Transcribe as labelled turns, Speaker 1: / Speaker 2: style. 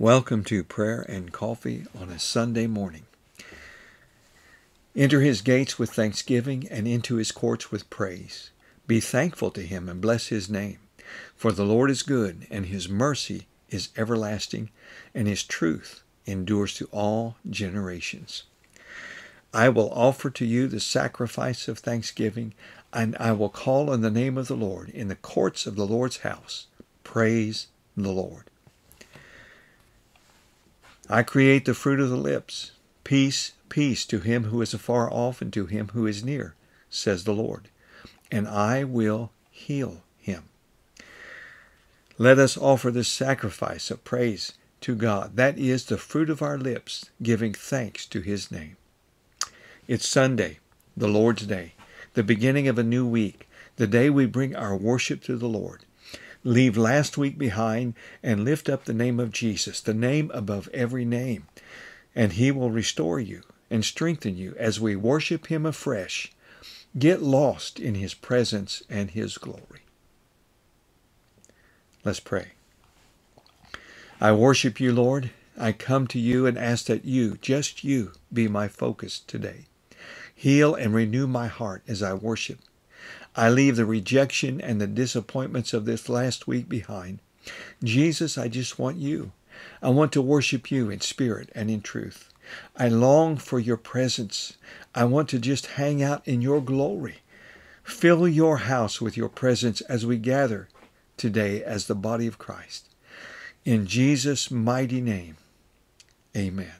Speaker 1: Welcome to prayer and coffee on a Sunday morning. Enter his gates with thanksgiving and into his courts with praise. Be thankful to him and bless his name. For the Lord is good, and his mercy is everlasting, and his truth endures to all generations. I will offer to you the sacrifice of thanksgiving, and I will call on the name of the Lord in the courts of the Lord's house. Praise the Lord. I create the fruit of the lips. Peace, peace to him who is afar off and to him who is near, says the Lord. And I will heal him. Let us offer the sacrifice of praise to God. That is the fruit of our lips, giving thanks to his name. It's Sunday, the Lord's Day, the beginning of a new week, the day we bring our worship to the Lord. Leave last week behind and lift up the name of Jesus, the name above every name, and he will restore you and strengthen you as we worship him afresh. Get lost in his presence and his glory. Let's pray. I worship you, Lord. I come to you and ask that you, just you, be my focus today. Heal and renew my heart as I worship. I leave the rejection and the disappointments of this last week behind. Jesus, I just want you. I want to worship you in spirit and in truth. I long for your presence. I want to just hang out in your glory. Fill your house with your presence as we gather today as the body of Christ. In Jesus' mighty name, amen.